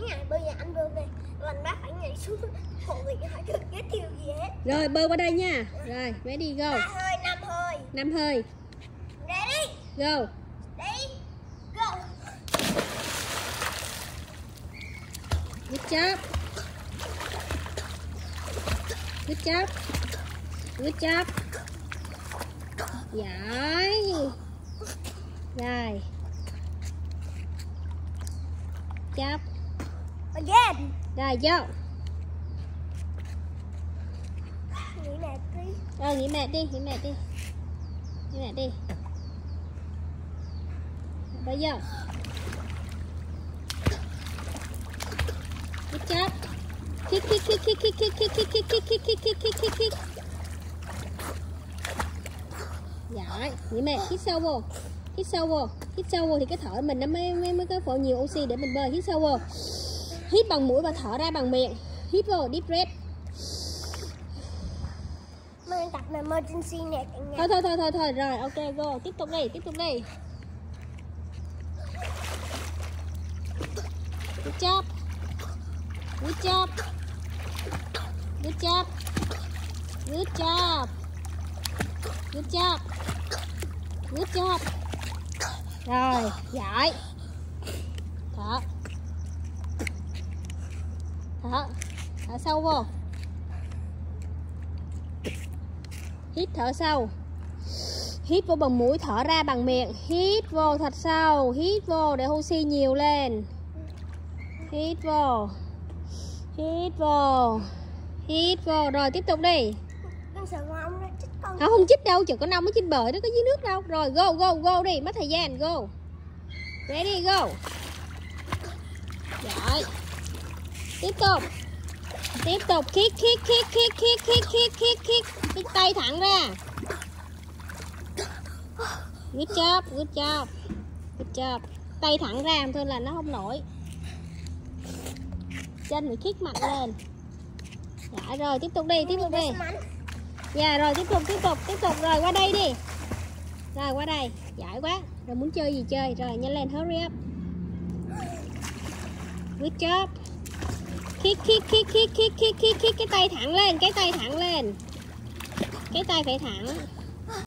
ngày bây giờ anh đưa về. Lần bác phải nhảy xuống. Hộ vị hỏi được giới thiệu gì hết. Rồi bơi qua đây nha. Rồi ready go. Ba hơi năm hơi. Năm hơi. Ready Go. Đi. Go. Good job. Good job. Good job. Giỏi. Rồi. Job again Rồi vô nghỉ mệt đi Rồi nghỉ mệt đi Nghỉ mệt đi Nghỉ mệt đi Bây giờ Good job Kick kick kick kick kick kick kick kick kick kick kick kick kick kick kick Giỏi Nghỉ mệt Hít sâu vô Hít sâu vô Hít sâu vô thì cái thở mình nó mới mới, mới có phổ nhiều oxy để mình bơi Hít sâu vô Hít bằng mũi và thở ra bằng miệng. Hít vô deep breath. Mình tập là emergency nè cả nhà. Thôi thôi thôi thôi thôi. Rồi ok go. Tiếp tục đi tiếp tục đi. Good job. Good job. Good job. Good job. Good job. Good job. Rồi giỏi thở thở thở sâu vô. Hít thở sâu. Hít vô bằng mũi thở ra bằng miệng. Hít vô thật sâu. Hít vô để oxy nhiều lên. Hít vô. Hít vô. Hít vô. Rồi tiếp tục đi. Không không chích đâu chừng có nông mới chích bời nó có dưới nước đâu. Rồi go go go đi mất thời gian go. Ready go. Giỏi tiếp tục tiếp tục khít khít khít khít khít khít khít khít khít cái tay thẳng ra. Good job good job good job. Tay thẳng ra thôi là nó không nổi. Chân phải khít mạnh lên. Dạ rồi, tiếp tục đi, tiếp tục đi. Dạ rồi, tiếp tục tiếp tục tiếp tục. Rồi, qua đây đi. Rồi, qua đây. Giỏi quá. Rồi, muốn chơi gì chơi. Rồi, nhanh lên, hurry up. Good job. Khít khít khít khít khít khít khít khít cái tay thẳng lên, cái tay thẳng lên. Cái tay phải thẳng.